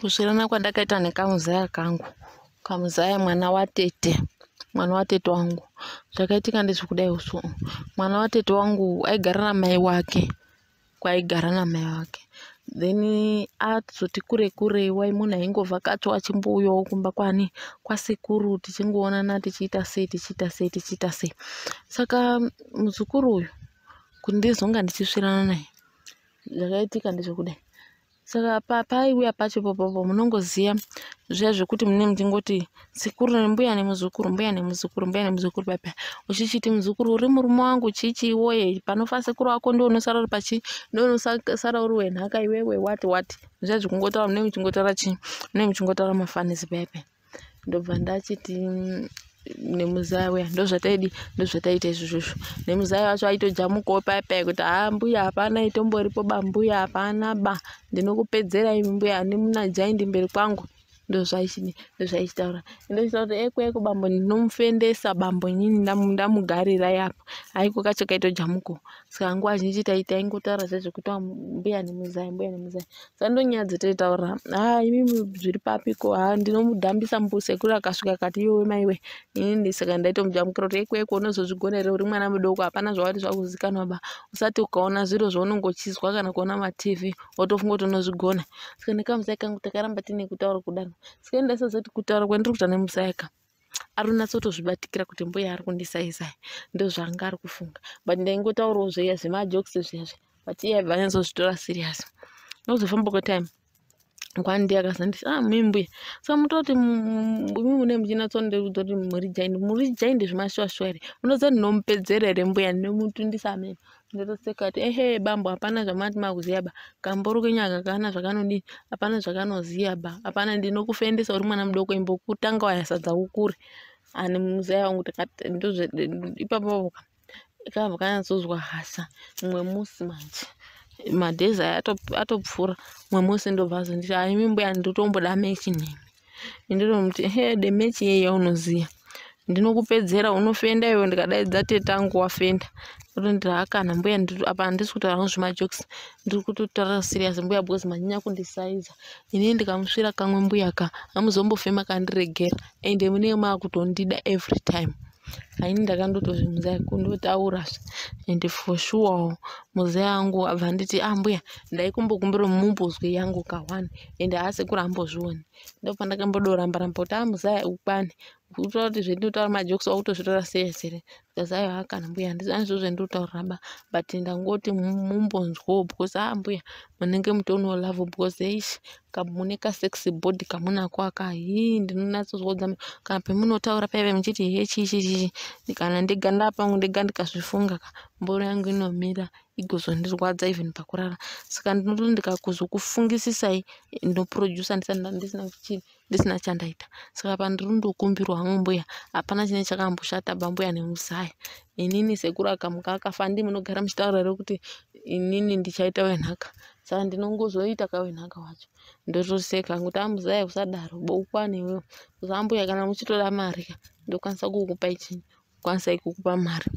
kusvirana kwandakaita nekamuzaya kangu. Kamuzaya mwana watete mwana watete wangu. Zvakaitika ndezvekudai usu mwana watete wangu aigara namai wake kwaaigara namai wake. Then azoti kure kure wai munhu aingovhakacho achimbouyawo kumba kwani? Kwasekuru tichingoonana tichiita sei tichiita sei tichiita sei. Saka muzukuru uyu kuti ndizonga ndichisvirana naye. Zvakaitika ndezvekudai saka paiuya pacho popopo munongoziva zviya zvekuti mune muchingoti sekuru nembuya nemuzukuru mbuya nemuzukuru mbuya nemuzukuru paipai uchichiti muzukuru uri murume wangu chichi iwoye panofa sekuru wako ndo unosara uri pachi ndo unosara uri wenhaka iwewe wati wati zviya zvekungotaura mune muchingotaura chii? Mune muchingotaura mafanizi paipai ndobva ndachiti nemuzaya uya ndozvataidi ndozvataita izvozvozvo. Nemuzaya wacho aitojamukawo paipai kuti haa mbuya hapana itomboripo ba mbuya hapana ba. Ndinokupedzera imi mbuya nemunajaindi mberi kwangu ndozvaichini ndozvaichitaura ndochitaura kuti eko eko bambo ndinomufendesa bambo inini ndamugarirai apa aiko kacho kaitojamuko saka nguva zhinji taingotaura zvezvekuti mbuya nemuzai mbuya nemuzai. Saka ndonyaya dzotaitaura ha imimi zviri papiko ha ndinomudhambisa musekuru akasvika kati iwe maiwe inini saka ndaitomujamukira kuti eko eko unozozvigonere uri mwana mudoko hapana zvawati zvakuzikanwa ba. Usati ukaona zviro zvaunonge uchizwa kana kuona matv wotofunga kuti unozvigona. Saka nekamuzai kangu takaramba tine kutaura kudaro saka ndasazoti kutaura kwandiri kuita nemusaika ari unatsotozvibatikira kuti mbuya ari kundisaisai ndozvaanga ari kufunga but ndaingotaurawo zveya zvemajokisi zviyazve but iye aibva anyazozvitora serious. Nozofamba kwetime kwandi akazanditi ah mimi mbuya. Saka mutoti imi mune muchinatsokuudza kuti muri jaindi muri jaindi zvemashosho here munoziva ndinomupedzera here mbuya ndinomutundisa mene ndotoseka kuti ehe bambo hapana zvamati makuziya ba kamboro kenyaka kana zvakanodii hapana zvakanoziya ba. Hapana ndinokufendesa uri mwana mudoko imbokutanga wayasadza ukure ani muzaya wangu ipapo kabva kanyatsozwa hasa. Mumwe musi manje madhezi aya atopfuura mumwe musi ndobva azonditi aimi mbuya ndinotomboda mechi nemi. Ndinomuti he de mechi yei yaunoziya ndinokupedzera unofenda iwe ndikadaidza tetangu wafenda otonditi hakana mbuya apa handisi kutaura nezvemajokisi ndiri kutotaura sirias mbuya because manyanya kundisaidza inini ndikamusvira kamwe mbuya ka hamuzombofema kandiregera. Ende munenge maakutondida every time. Haini ndakandotozvimuzai kundotaurazve ende for surewo muzai angu abva nditi ah, mbuya ndaikumbokumbira mumbozwe yangu kaone ende haasi kurambozvioni ndobva ndakambodoramba ramba kuti ah, muzai ukwane kutaura kuti zvendinotaura majokisi wakutozvitora here zikazi aiwa kana mbuya handisi ani zvozvo zvendinotauraba but ndangoti mumbonzwawo because a ah, mbuya munenge mutoonao lavo because eish mune kasexy body kamunako aka hii ndinonatsodzwa kana pemunotaura paive muchiti he chii chii chii kana ndega ndapangu ndega ndikazvifunga ka mboro yangu inomira igozondirwadza even pakurara. Saka ndinoto ndikakuzokufungisisai ndinoprodusa ndisina chii ndisina chandaita. Saka pandiri ndokumbirwa hangu mbuya hapana chine chakamboshata bambuya nemuzaya inini sekuru akamuka akafa ndi munogara muchitaura rekuti inini ndichaita wenhaka? Saka ndinongozoita kawenhaka wacho. Ndotoseka nguti amuzaya usadaro boukwanewewo zambuya kana muchitoda mari ka ndokwanisa kukupai chini kukwanisai kukupa mari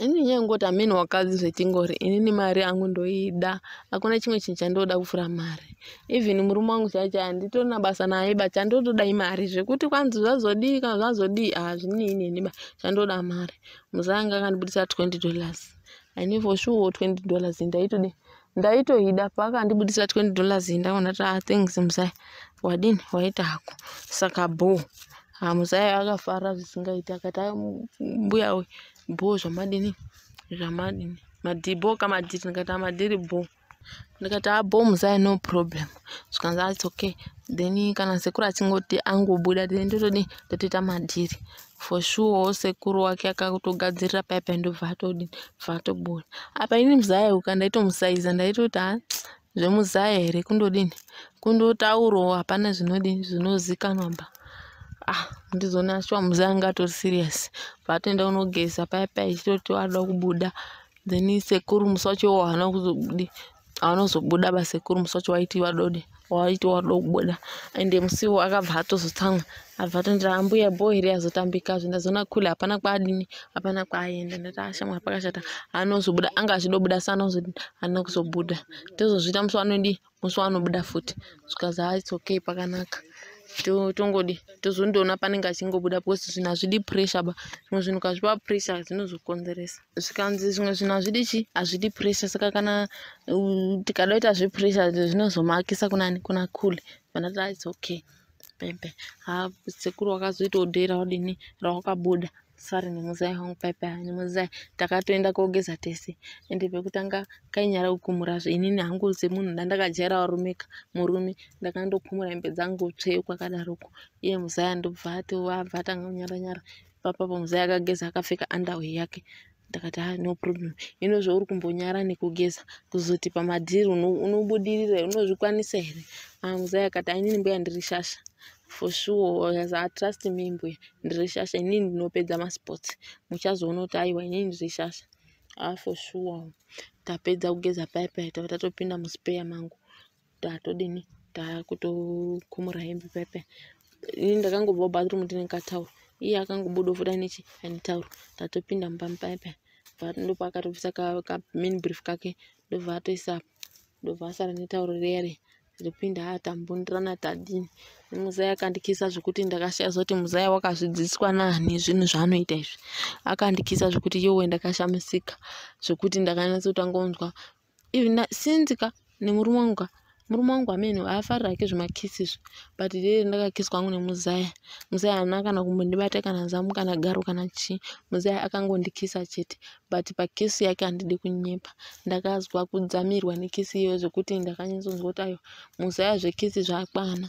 inini nyangoti ameni wakadzi zvetingori inini mari yangu ndoida. Hakuna chimwe chinhu chandoda kupfuura mari. Even murume wangu chaicho handitorina basa naye ba chandotodai mari zvekuti kwanzi zvazodii kana zvazodii hazvinini iniba chandoda mari. Muzanga akandibudisa twenty dollars. Ini for sure twenty dollars ndaitodi ndaitoida paakandibudisa twenty dollars ndaona ti ah, thanks muzai wadini? Waita hako. Saka bo hamuzai akafara zvisingaiti akati mbuya we bho zvamadini? Zvamadini. Madhibo kamadhiri ndikati amadhiri bho ndikati abho muzai no problem. Zvikanzi its okay then kana sekuru achingoti angobuda then ndotodi ndotoita madhiri. For sure wo sekuru wake akatogadzirira paipai ndobva atodini bva atobuda apa ini muzaya uka ndaitomusaiza ndaitoti ha zvemuzaya here kundodini? Kundotaurawo hapana zvinodini zvinozikanwa ba ah ndizona shuwa muzaya anga atori serious. Paatoenda kunogeza paya paya ichitoti wada kubuda then sekuru musi wacho iwo haana kuzobudi anozobuda basekuru musi wacho waiti vadode waiti wado kubuda. Ende musiwo akabva atozotsamwa abva atondira ambuya bhoiri azotambika zvo ndazoona kule hapana kwaadini hapana kwaaenda ndati ashamwari pakashata. Anozobuda anga achidobuda sa anozodini haana kuzobuda. Tozozviita musi wanodi musi wanobuda futi. Zvikazi ha its okay pakanaka tongodi tozondoona panenge achingobuda because zvinhu hazvidi pressure ba. Zvimwe zvinhu ukazvipa pressure zvinozokonzeresa. Zvikanzi zvimwe zvinhu hazvidi chi? Hazvidi pressure. Saka kana tikada kuita zvepressure zvinozomakisa kunani kuna kule vanati its okay. Pepe ha sekuru wakazoitawo dhei rawadini rawakabuda sari nemuzai wangu pepe nemuzai takatoenda kogeza tese ende pekutanga kainyara kukumurazve inini hangu semunhu ndandakajaira warumika murume ndakandokumura hembe dzangu tsveu kwakadaroko iye muzai andobva ati wabva atanga kunyaranyara papapo muzai akageza akapfeka underway yake. Ndakati ha no problem. Ino zvauri kumbonyara nekugeza kuzoti pamadhiri unobudirira unozvikwanisa here? Muzai akati ainini mbuya ndiri shasha for sure as i trust me mbuya ndiri shasha inini ndinopedza masports. Muchazoona kuti aiwa inini ndiri shasha a for sure. Tapedza kugeza paipai tava tatopinda muspeya mangu. Tatodini takutokumura hembe paipai ini ndakangobva bathroom ndinekatauro iye akangobuda futi anechi ane tauro tatopinda mumba mupaipai ndopakatobvisa kamin brief kake ndobva atoisapo ndobva asara netauro riyare rinopinda atambundirana tadini. Muzai akandikisa zvokuti ndakashaya zoti muzai wakazvidzidziswa naani zvinhu zvaanoita izvi. Akandikisa zvokuti yowe ndakashamisika zvokuti ndakanyatsotanga even sinzika nemurume wangu ka murume wangu amene haafarira ake zvemakisi izvi but reri ndakakiswa angu nemuzaya. Muzaya haana kana kumbondibata kana zamu kana garo kana chii muzaya akangondikisa chete but pakisi yake handidi kunyepa. Ndakazwa kudzamirwa nekisi iyoyo zvekuti ndakanyatsonzwa kuti ayo muzaya zvekisi zvakwana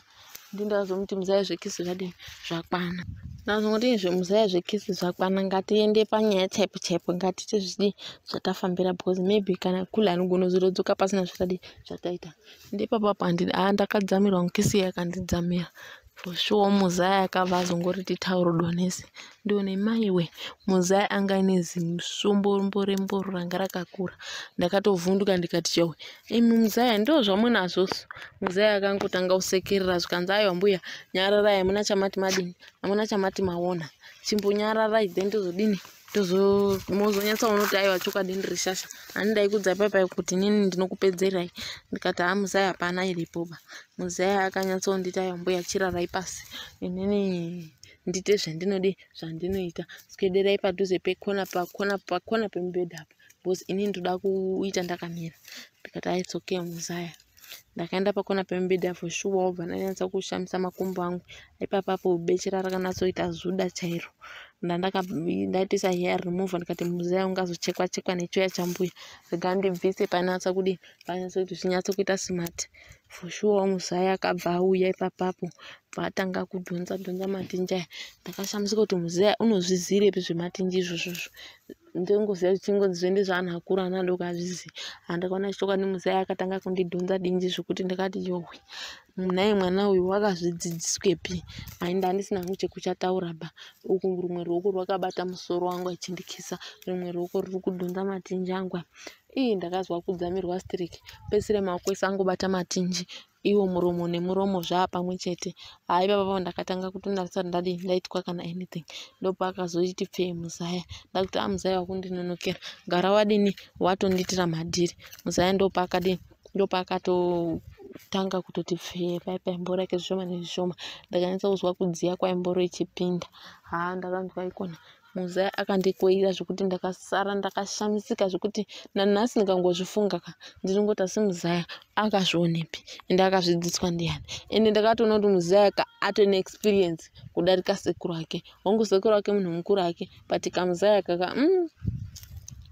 ndindazomuti muzaya zvekisi zvadini? Zvakwana ndazongoti zvemuzaya zvekisi zvakwana ngatiende panyaya chaipo chaipo ngatiti zvidi zvatafambira because maybe kana kule anogona kuzotodzoka pasina zvatadi zvataita. Ndepapapo handidi a ndakadzamirwa sure muzaya akabva azongoriti tauro donese. Ndione maiwe muzaya anga ine zisumboremboremboro ranga rakakura. Ndakatovhunduka ndikati chewe imi muzaya ndo zvamunazvosu muzaya akangotanga kusekerera zvikanzi aiwa mbuya nyararai hamuna chamati madini hamuna chamati maona. Chimbonyararai then tozodini tozomozonyatsaona kuti aiwa chokwadi ndiri shasha handidai kudzai paipai kuti nini ndinokupedzerai ndikati ha muzai hapana iripoba muzai akanyatsonditi aiwa mbuya chirarai pasi. Inini ndite zvandinodi zvandinoita. Swederai padhuze pekona pakona pakona pemubedha apa. Bcause inini ndoda kuita ndakamira. Ndikati aitsoke muzaya ndakaenda pakona pemubedha for sure wabva ndanyatsa kushamisa makumbo angu. Aipapapo bechera rakanatsoita zuda chairo ndandakadaitisa hair remover ndikati muzaya ungazochekwa chekwa nechoya chambuya rega ndibvise panatsa kudi panatsa kuti zvinyatsa kuita smart. For sure muzaya akabva auya ipapapo. Bvaatanga kudhonza dhonza matinjaya ndakashamisika kuti muzaya unozvizirepi zvematinji izvozvozvo ndongoziva zvichingonzi ndezvaanhu akuru ana adoko azvizivi handakaona chichokwadi muzaya akatanga kundidhonza dinji zvokuti ndakati yohwe nai mwana uyu wakazvidzidziswepi? Ainda handisina hangu chekuchataura ba. Uku rumwe ruoko rwakabata musoro wangu achindikisa rumwe ruoko ruri kudhonza matinji angu ii ndakazwa kudzamirwa strike pesire maoko ese angobata matinji. Iwo muromo nemuromo zvaapamwe chete. Hai papapo ndakatanga kutondasati ndadi ndaitwa kana anything. Ndopakazoiti pfee muzaya. Ndakuti a muzaya wakundinonokera gara wadini? Watondiitira madhiri. Muzaya ndopakadini ndopakatotanga kutoti pfee paipai mboro yake zvishoma nezvishoma. Ndakanyatsa kuzwa kudziya kwaimboro ichipinda. Haa ndakanzwa ikona muzaya akandikweira zvokuti ndakasara ndakashamisika zvokuti nanhasi ndikangozvifunga ka ndinongoti asi muzaya akazvionepi ende akazvidzidziswa ndiani ende ndakatoona kuti muzaya ka atone experience kudarika sekuru ake. Wangu sekuru ake munhu mukuru ake but kamuzaya kaka mm,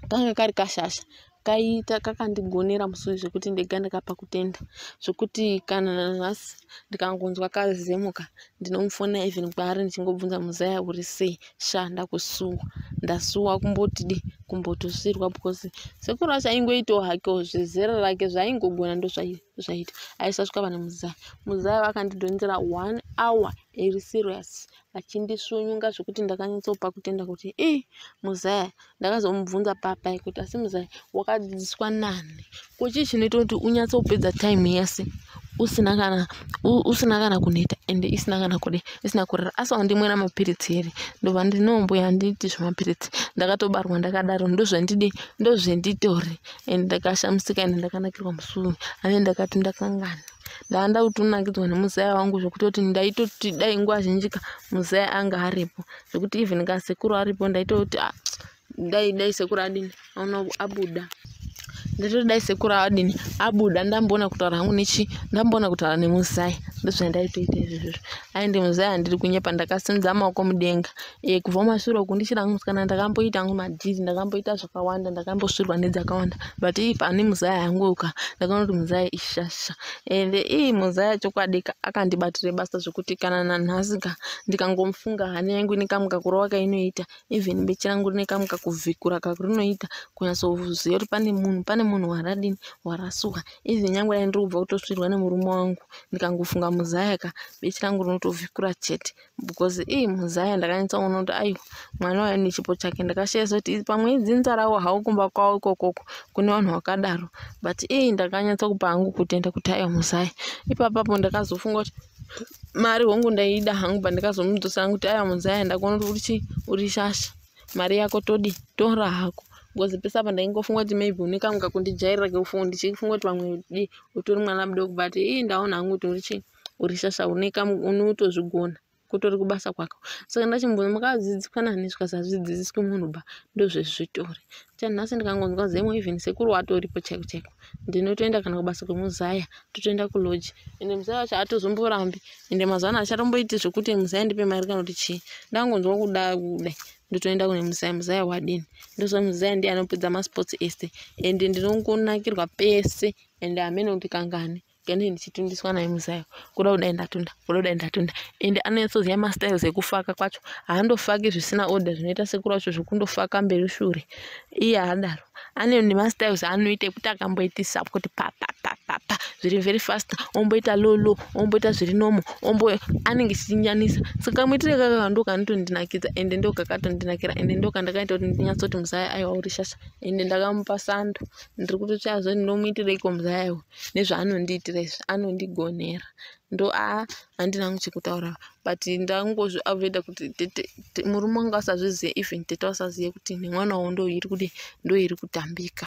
kanga kari kashasha kaita kakandigonera musuri zvekuti ndega ndakapa kutenda. Zvokuti kana nanhasi ndikangonzwa kazemuka ndinomufona even kwaari ndichingobvunza muzaya uri sei sha ndakusuwa. Ndasuwa kumbotidi kumbotosvirwa because sekuru acho aingoitawo hakewo zvezera rake zvaaingogona ndo zvai zvaita. Aisasvika pane muzaya. Muzaya vakandidhonzera one hour iri serious. Achindisunyunga zvokuti ndakanyatsopa kutenda kuti i muzaya. Ndakazomubvunza papai kuti asi muzaya wakadzidziswa nani? Kuchii chinoita kuti unyatsopedza time yese usina kana usina kana kuneta ende isina kana kude isina kurara asi wandimwira mapiritsi here ndobva ndinomboya handiti zvemapiritsi ndakatobarwa ndakadaro ndozvandidi ndozvenditori ende ndakashamisika ende ndakanakirwa musuru ane ndakati ndakangana ndaanda kutonakidzwa nemuzaya wangu zvokuti kuti ndaitoti dai nguva zhinjika muzaya anga aripo zvokuti even kasekuru aripo ndaitoti dai dai sekuru adini aona abuda nditoti dai sekuru adini abuda ndamboona kutaura hangu nechi ndamboona kutaura nemuzai ndozvandaitoita izvozvo. Ainde muzai handiri kunyepa ndakasimudza maoko mudenga. E kubva mashure uku ndichiri hangu musikana ndakamboita hangu madhiri ndakamboita zvakawanda ndakambosvirwa nedzakawanda but ii pani muzai hangu uka ndakaona kuti muzai ishasha. Ende ii muzai chokwadi akandibatire basa zvokuti kana nanhasika ndikangomufunga hane yangu nekamuka kurova kainoita even bechi rangu rinekamuka kuvhikura kakurinoita kunyatsoziva kuti pane munhu pane munhu waradini warasuka. Even nyange dai ndiri kubva kutosvirwa nemurume wangu ndikangofunga muzayaka bechi rangu rinotovhikura chete. Because ii muzaya ndakanyatsaona kuti aiwa mwana wayo nechipo chake ndakashayisa kuti pamwe idzinzarawo hau kumba kwavo ikokoko kune vanhu vakadaro. But ii ndakanyatsa kupa hangu kutenda kuti aiwa muzaya ipapapo ndakazofunga kuti mari hongu ndaida hangu pandikazomudzosera kuti aiwa muzaya ndakuona kuti uri chii uri shasha. Mari yako todi tora hako pese apa ndaingofunga kuti maybe une kamuka kundijairira keufunga ndichifunga kuti vamwe di utori mwana mudoko but ii ndaona hangu kuti uri chii uri shasha unotozvigona kutori kubasa kwako. Saka ndachimbonzi makadzidziswa nani zvikasazvidzidziswi munhu ba ndozvezvitori chanhasi ndikangonzwa zemo even sekuru watoripo chaiko chaiko ndinotoenda kana kubasa kwemuzaya totoenda kuloji. Ende muzaya wacho hatozomborambi ende mazuva ano achatomboiti zvokuti muzaya ndipe mari kana kuti chii. Ndangonzwa kuda kudai ndotoenda kune muzaya muzaya wadini. Ndozva muzaya ndiye anopedza masports ese ende ndinongonakirwa pese ende hamene kuti kangani? Kane ndichitundiswa naye muzaya kuda kudai ndatunda kuda kudai ndatunda. Ende anonyatsoziva mastyles ekufaka kwacho. Haandofaki zvisina order zvinoita sekuru vacho zvokundofaka mberi shure. Iye haadaro ane nemastyles aanoita ekuti akamboitisa kuti papapapapa zviri very fast omboita lolo omboita zviri nomo ombo anenge chichinyanisa saka kamuitire kakaka ndo kanotondinakidza ende ndo kakatondinakira ende ndo kandakaita kuti ndinyatsoti muzaya aiwa uri shasha ende ndakamupa sando. Ndiri kutotsvaya zo ndinomuitireiko muzayaiwo nezvaanondiitira izvi anondigonera ndo a handina hangu chekutaura but ndangozviavhoida kuti murume wangu asazvizive even tete asazive kuti nemwana wo ndo iri kudi ndo iri kutambika